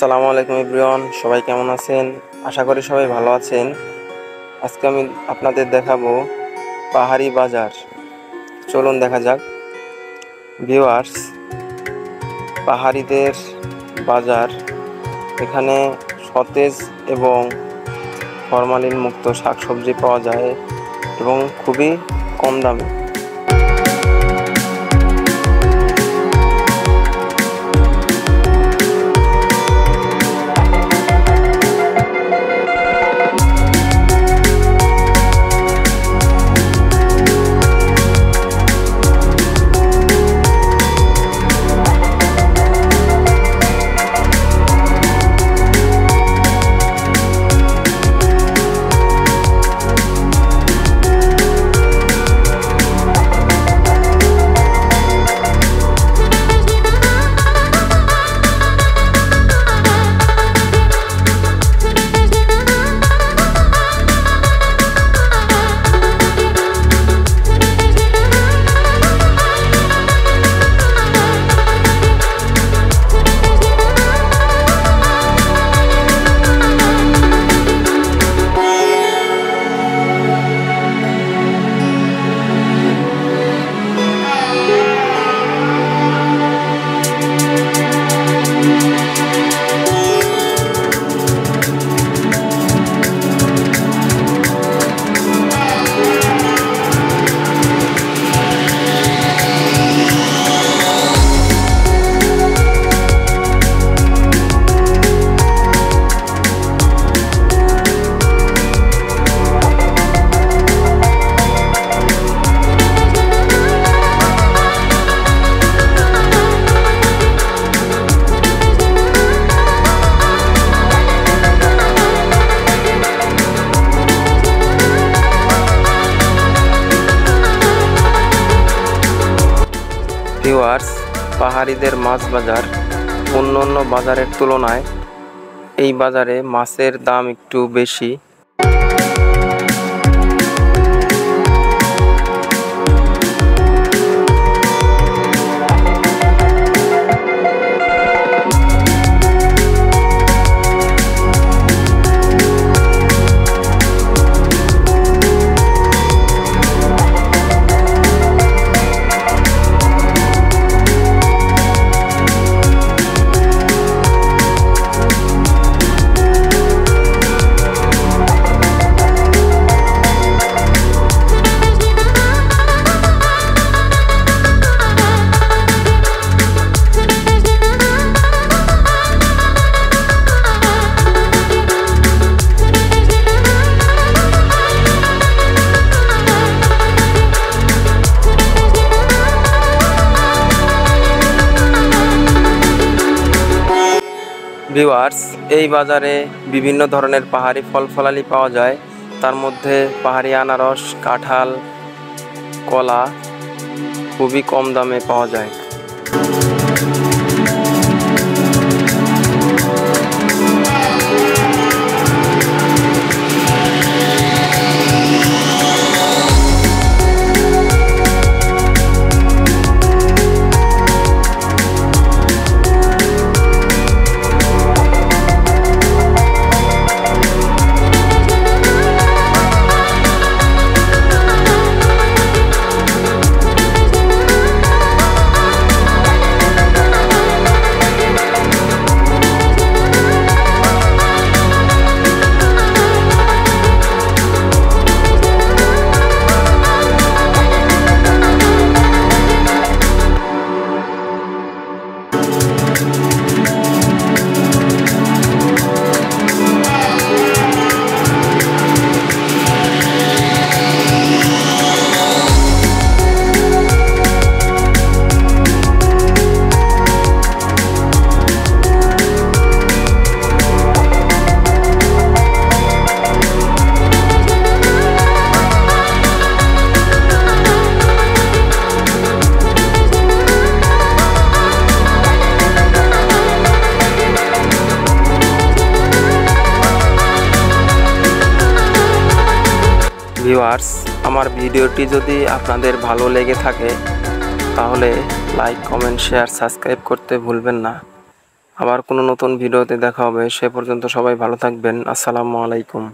আসসালামু আলাইকুম ইব্রিয়ন সবাই কেমন আছেন? আশা করি সবাই ভালো আছেন। আজকে আমি আপনাদের দেখাবো পাহাড়ি বাজার। চলুন দেখা যাক। ভিউয়ার্স, পাহাড়িদের বাজার এখানে সতেজ এবং ফরমালিন মুক্ত শাকসবজি পাওয়া যায় এবং খুবই কম দামে। ভিউয়ার্স পাহাড়িদের মাছ বাজার অন্য অন্য বাজারের তুলনায় এই বাজারে মাছের দাম একটু বেশি। ভিউয়ার্স এই বাজারে বিভিন্ন ধরনের পাহাড়ি ফল ফলালি পাওয়া যায়। তার মধ্যে পাহাড়ি আনারস, কাঁঠাল, কলা খুবই কম দামে পাওয়া যায়। ভিউয়ার্স, আমার ভিডিওটি যদি আপনাদের ভালো লেগে থাকে, তাহলে লাইক, কমেন্ট, শেয়ার, সাবস্ক্রাইব করতে ভুলবেন না। আবার কোনো নতুন ভিডিওতে দেখা হবে, সে পর্যন্ত সবাই ভালো থাকবেন। আসসালামু আলাইকুম।